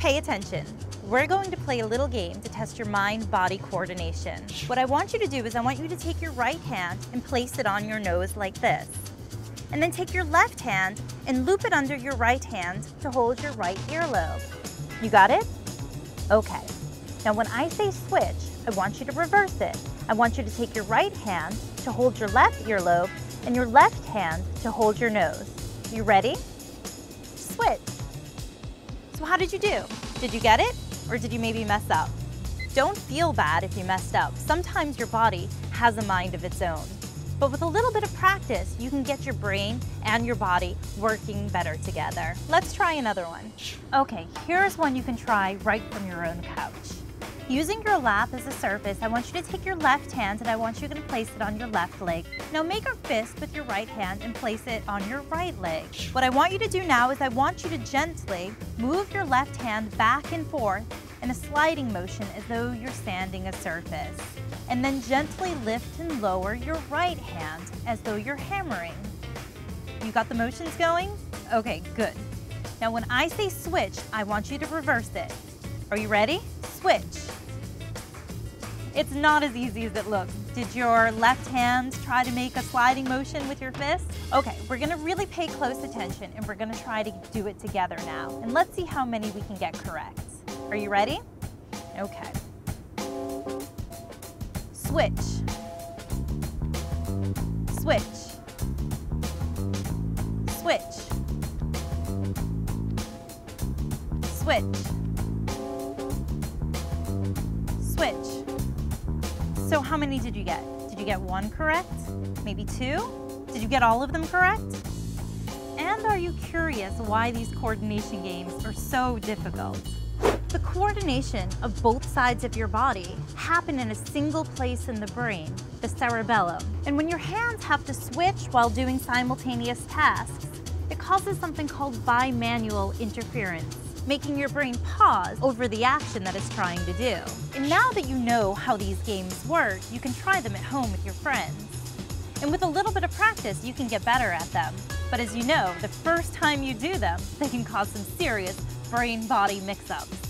Pay attention. We're going to play a little game to test your mind-body coordination. What I want you to do is I want you to take your right hand and place it on your nose like this. And then take your left hand and loop it under your right hand to hold your right earlobe. You got it? Okay. Now when I say switch, I want you to reverse it. I want you to take your right hand to hold your left earlobe and your left hand to hold your nose. You ready? Switch. So how did you do? Did you get it? Or did you maybe mess up? Don't feel bad if you messed up. Sometimes your body has a mind of its own. But with a little bit of practice, you can get your brain and your body working better together. Let's try another one. Okay, here's one you can try right from your own couch. Using your lap as a surface, I want you to take your left hand and I want you to place it on your left leg. Now make a fist with your right hand and place it on your right leg. What I want you to do now is I want you to gently move your left hand back and forth in a sliding motion as though you're sanding a surface. And then gently lift and lower your right hand as though you're hammering. You got the motions going? Okay, good. Now when I say switch, I want you to reverse it. Are you ready? Switch. It's not as easy as it looks. Did your left hand try to make a sliding motion with your fist? Okay, we're gonna really pay close attention and we're gonna try to do it together now. And let's see how many we can get correct. Are you ready? Okay. Switch. Switch. Switch. Switch. Many did you get? Did you get one correct? Maybe two? Did you get all of them correct? And are you curious why these coordination games are so difficult? The coordination of both sides of your body happen in a single place in the brain, the cerebellum. And when your hands have to switch while doing simultaneous tasks, it causes something called bimanual interference making your brain pause over the action that it's trying to do. And now that you know how these games work, you can try them at home with your friends. And with a little bit of practice, you can get better at them. But as you know, the first time you do them, they can cause some serious brain-body mix-ups.